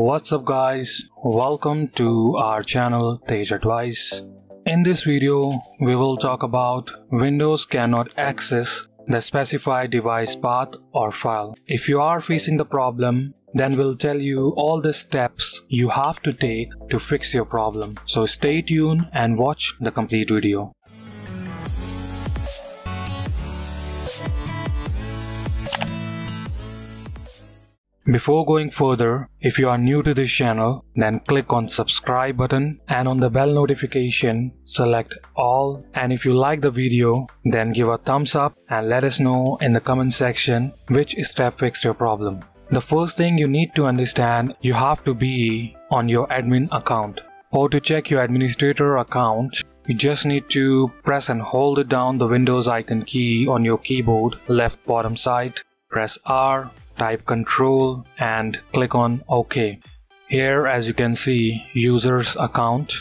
What's up guys, welcome to our channel Tez Advise. In this video, we will talk about Windows cannot access the specified device path or file. If you are facing the problem, then we'll tell you all the steps you have to take to fix your problem. So stay tuned and watch the complete video. Before going further, if you are new to this channel, then click on subscribe button and on the bell notification, select all and if you like the video, then give a thumbs up and let us know in the comment section which step fixed your problem. The first thing you need to understand, you have to be on your admin account. Or to check your administrator account, you just need to press and hold down the Windows icon key on your keyboard left bottom side, press R type control and click on OK. Here as you can see users account,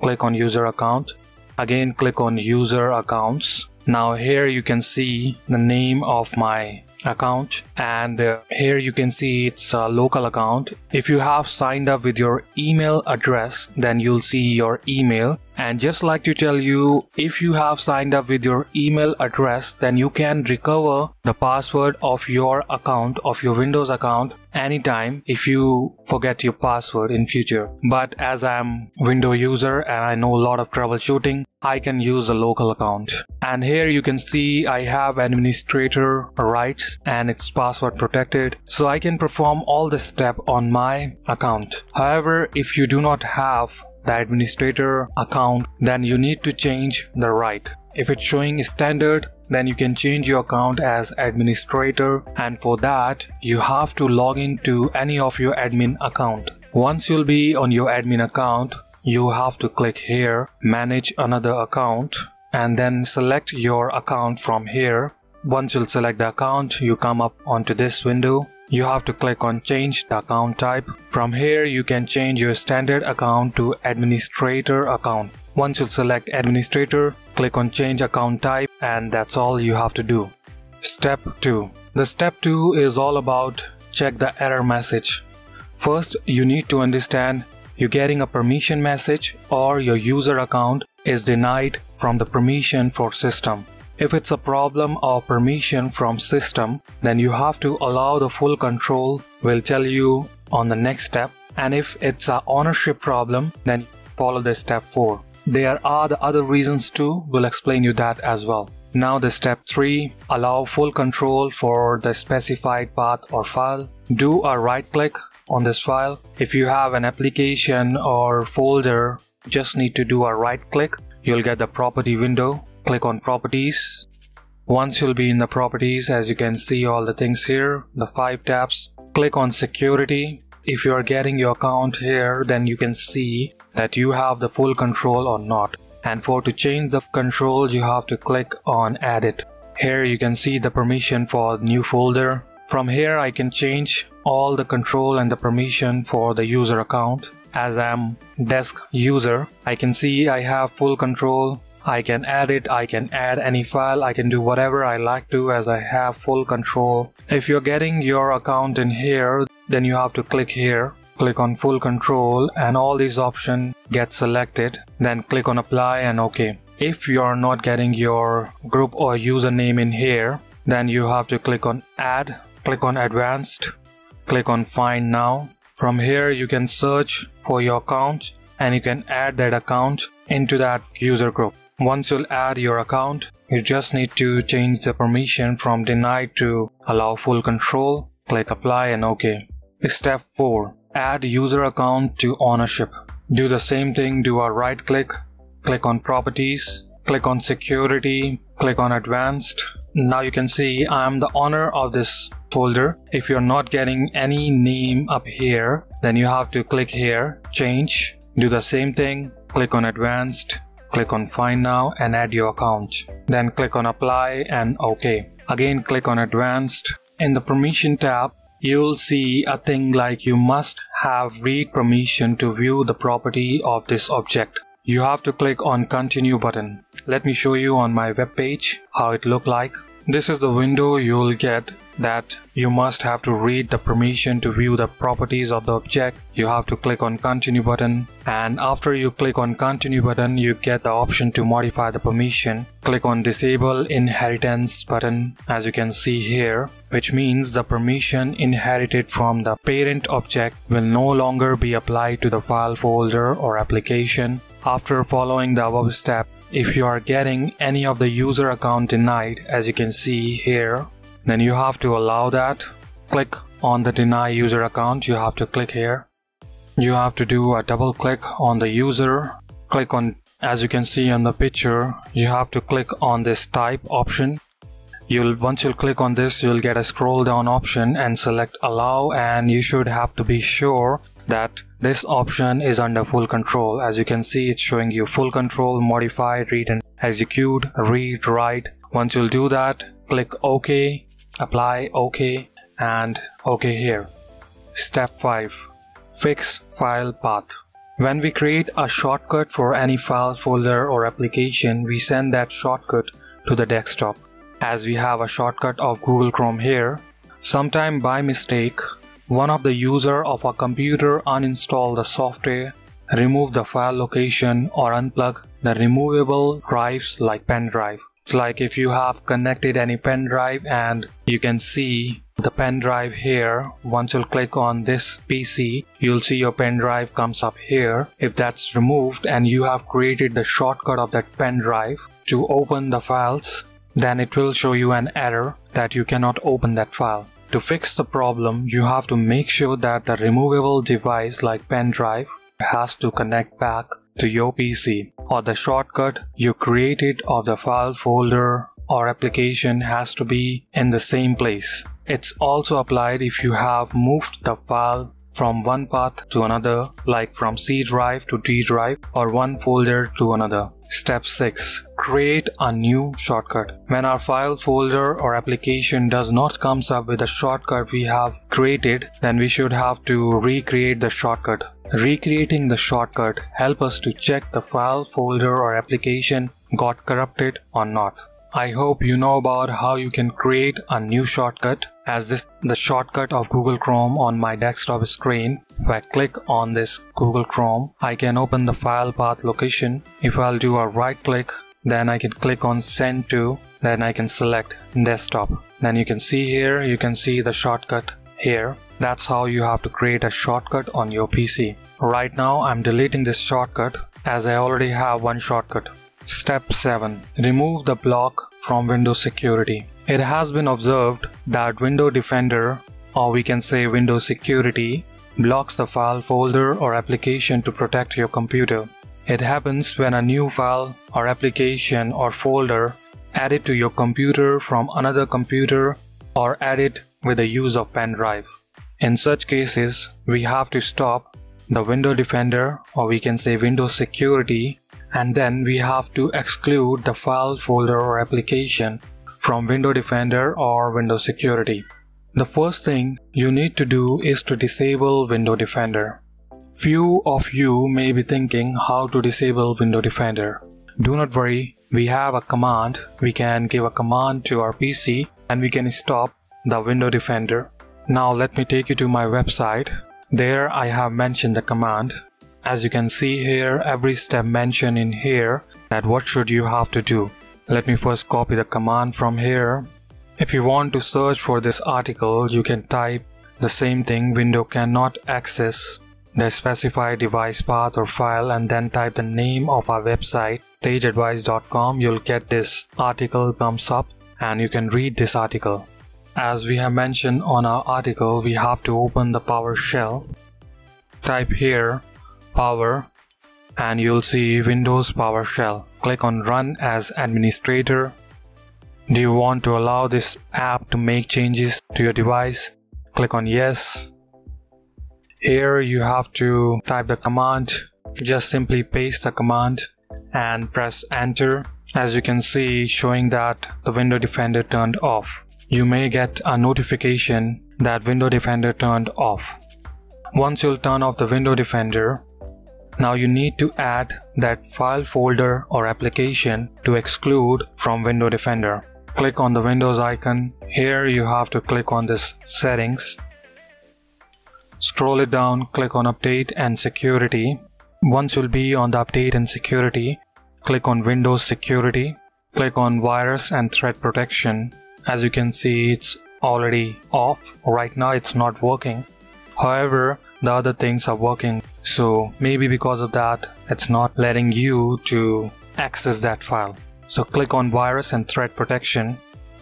click on user account. Again click on user accounts. Now here you can see the name of my account and uh, here you can see it's a local account. If you have signed up with your email address then you'll see your email. And just like to tell you if you have signed up with your email address then you can recover the password of your account of your windows account anytime if you forget your password in future. But as i'm window user and i know a lot of troubleshooting i can use a local account. And here you can see i have administrator rights and it's password protected. So i can perform all the step on my account. However if you do not have the administrator account then you need to change the right. If it's showing standard then you can change your account as administrator. And for that you have to log into any of your admin account. Once you'll be on your admin account you have to click here manage another account and then select your account from here once you'll select the account you come up onto this window you have to click on change the account type. From here you can change your standard account to administrator account. Once you select administrator, click on change account type and that's all you have to do. Step 2. The step 2 is all about check the error message. First you need to understand you're getting a permission message or your user account is denied from the permission for system. If it's a problem or permission from system, then you have to allow the full control. We'll tell you on the next step. And if it's a ownership problem, then follow the step 4. There are the other reasons too. We'll explain you that as well. Now the step 3, allow full control for the specified path or file. Do a right click on this file. If you have an application or folder, just need to do a right click. You'll get the property window. Click on properties. Once you'll be in the properties as you can see all the things here the five tabs click on security. If you are getting your account here then you can see that you have the full control or not. And for to change the control you have to click on edit. Here you can see the permission for new folder from here I can change all the control and the permission for the user account. As I'm desk user I can see I have full control. I can add it, I can add any file, I can do whatever I like to as I have full control. If you're getting your account in here, then you have to click here, click on full control and all these options get selected, then click on apply and OK. If you're not getting your group or username in here, then you have to click on add, click on advanced, click on find now. From here you can search for your account and you can add that account into that user group. Once you'll add your account, you just need to change the permission from denied to allow full control. Click apply and OK. Step 4. Add user account to ownership. Do the same thing, do a right click, click on properties, click on security, click on advanced. Now you can see I'm the owner of this folder. If you're not getting any name up here, then you have to click here, change, do the same thing, click on advanced, Click on find now and add your account. Then click on apply and OK. Again click on advanced. In the permission tab, you'll see a thing like you must have read permission to view the property of this object. You have to click on continue button. Let me show you on my web page how it look like. This is the window you'll get that you must have to read the permission to view the properties of the object. You have to click on continue button and after you click on continue button you get the option to modify the permission. Click on disable inheritance button as you can see here which means the permission inherited from the parent object will no longer be applied to the file folder or application. After following the above step, if you are getting any of the user account denied as you can see here then you have to allow that. Click on the deny user account. You have to click here. You have to do a double click on the user. Click on as you can see on the picture you have to click on this type option. You'll once you click on this you'll get a scroll down option and select allow and you should have to be sure that this option is under full control as you can see it's showing you full control modify read and execute read write once you'll do that click ok apply OK and OK here. Step 5. Fix file path. When we create a shortcut for any file, folder or application, we send that shortcut to the desktop. As we have a shortcut of Google Chrome here, sometime by mistake, one of the user of a computer uninstall the software, remove the file location or unplug the removable drives like pen drive. It's like if you have connected any pen drive and you can see the pen drive here. Once you'll click on this PC, you'll see your pen drive comes up here. If that's removed and you have created the shortcut of that pen drive to open the files, then it will show you an error that you cannot open that file. To fix the problem, you have to make sure that the removable device like pen drive has to connect back to your PC or the shortcut you created of the file folder or application has to be in the same place. It's also applied if you have moved the file from one path to another like from C drive to D drive or one folder to another. Step 6. Create a new shortcut. When our file folder or application does not comes up with the shortcut we have created, then we should have to recreate the shortcut. Recreating the shortcut help us to check the file folder or application got corrupted or not. I hope you know about how you can create a new shortcut as this the shortcut of Google Chrome on my desktop screen. If I click on this Google Chrome, I can open the file path location. If I'll do a right click, then I can click on send to, then I can select desktop. Then you can see here, you can see the shortcut here. That's how you have to create a shortcut on your PC. Right now I'm deleting this shortcut as I already have one shortcut. Step 7. Remove the block from Windows Security. It has been observed that Windows Defender, or we can say Windows Security, blocks the file, folder, or application to protect your computer. It happens when a new file or application or folder added to your computer from another computer or added with the use of pen drive. In such cases, we have to stop the Windows Defender or we can say Windows Security and then we have to exclude the file folder or application from Windows Defender or Windows Security. The first thing you need to do is to disable Windows Defender. Few of you may be thinking how to disable Windows Defender. Do not worry, we have a command. We can give a command to our PC and we can stop the Windows Defender. Now let me take you to my website. There I have mentioned the command as you can see here, every step mentioned in here that what should you have to do. Let me first copy the command from here. If you want to search for this article, you can type the same thing window cannot access the specify device path or file and then type the name of our website tezadvise.com you'll get this article comes up and you can read this article as we have mentioned on our article we have to open the PowerShell type here Power and you'll see Windows PowerShell. Click on Run as administrator. Do you want to allow this app to make changes to your device? Click on Yes. Here you have to type the command. Just simply paste the command and press enter. As you can see showing that the window defender turned off. You may get a notification that window defender turned off. Once you'll turn off the window defender, now you need to add that file folder or application to exclude from Window Defender. click on the Windows icon. Here you have to click on this settings. Scroll it down, click on update and security. Once you'll be on the update and security, click on Windows security. Click on virus and threat protection. As you can see, it's already off. Right now it's not working. However, the other things are working. So maybe because of that, it's not letting you to access that file. So click on virus and threat protection,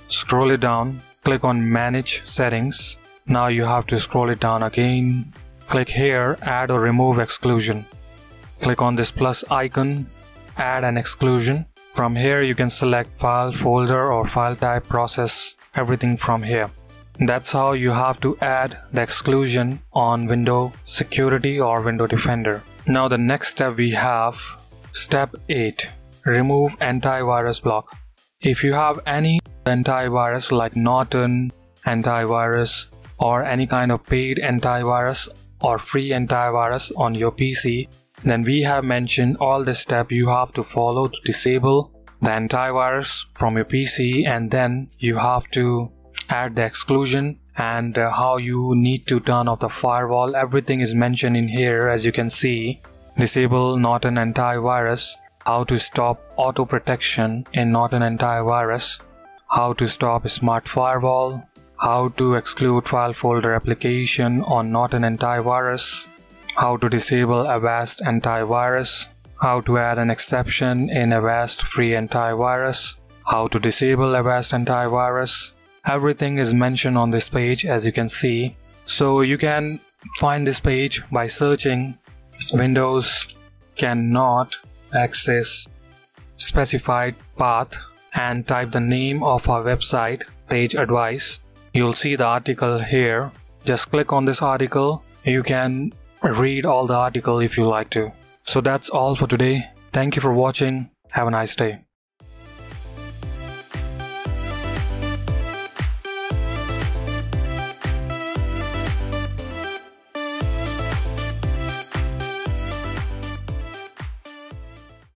scroll it down, click on manage settings. Now you have to scroll it down again. Click here, add or remove exclusion. Click on this plus icon, add an exclusion. From here you can select file, folder or file type, process, everything from here. That's how you have to add the exclusion on window security or window defender. Now the next step we have step 8 remove antivirus block. If you have any antivirus like Norton antivirus or any kind of paid antivirus or free antivirus on your PC, then we have mentioned all the steps you have to follow to disable the antivirus from your PC and then you have to add the exclusion and uh, how you need to turn off the firewall. Everything is mentioned in here as you can see. Disable Norton antivirus. How to stop auto protection in Norton antivirus, how to stop smart firewall, how to exclude file folder application on Norton antivirus, how to disable Avast antivirus, how to add an exception in Avast free antivirus, how to disable Avast antivirus. Everything is mentioned on this page as you can see. So you can find this page by searching Windows cannot access specified path and type the name of our website page advice you'll see the article here. Just click on this article. You can read all the article if you like to. So that's all for today. Thank you for watching. Have a nice day